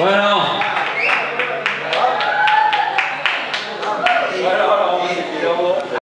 Bueno.